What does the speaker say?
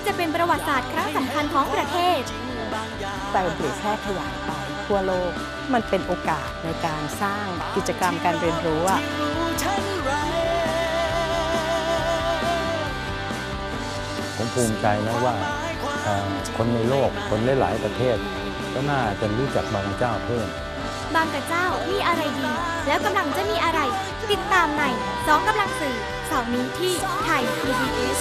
ที่จะเป็นประวัติศาสตร์ครั้งสำคัญของประเทศ แต่อเบรแพร่ขยายไปทั่วโลก มันเป็นโอกาสในการสร้างกิจกรรมการเรียนรู้อะผมภูมิใจนะว่าคนในโลกคนหลาย ๆ ประเทศ ก็น่าจะรู้จักบางเจ้าเพิ่ม บางกระเจ้ามีอะไรดี แล้วกำลังจะมีอะไร ติดตามในสองกำลังสื่อเสาร์นี้ที่ไทย PBS